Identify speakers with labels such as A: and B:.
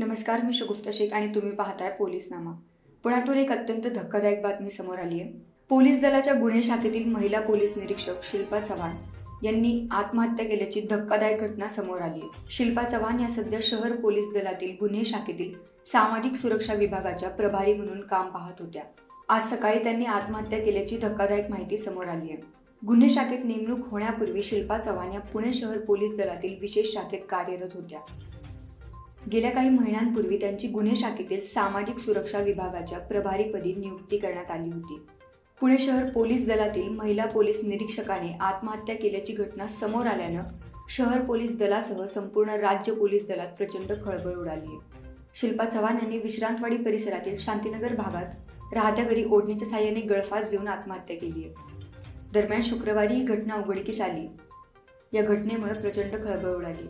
A: नमस्कार मी शगुफ्ता शेख आणि तुम्ही पाहताय पोलीसनामा. पुण्यातून एक अत्यंत धक्कादायक बातमी समोर आली आहे. पोलीस दलाच्या गुन्हे शाखेतील महिला पोलीस निरीक्षक शिल्पा चव्हाण यांनी आत्महत्या केल्याची धक्कादायक घटना समोर आली आहे. शिल्पा चव्हाण या सध्या शहर पोलीस दलातील गुन्हे शाखेतील सामाजिक सुरक्षा विभागाच्या प्रभारी म्हणून काम पाहत होत्या. आज सकाळी त्यांनी आत्महत्या केल्याची धक्कादायक माहिती समोर आली आहे. गुन्हे शाखेत नेमणूक होण्यापूर्वी शिल्पा चव्हाण या पुणे शहर पोलीस दलातील विशेष शाखेत कार्यरत होत्या. गेल्या काही महिन्यांपूर्वी त्यांची गुन्हे शाखेतील सामाजिक सुरक्षा विभागाच्या प्रभारीपदी नियुक्ती करण्यात आली होती. पुणे शहर पोलीस दलातील महिला पोलीस निरीक्षकाने आत्महत्या केल्याची घटना समोर आल्यानं शहर पोलीस दलासह संपूर्ण राज्य पोलीस दलात प्रचंड खळबळ उडाली आहे. शिल्पा चव्हाण यांनी विश्रांतवाडी परिसरातील शांतीनगर भागात राहत्या घरी ओढणीच्या साह्याने गळफास घेऊन आत्महत्या केली आहे. दरम्यान शुक्रवारी ही घटना उघडकीस आली. या घटनेमुळे प्रचंड खळबळ उडाली.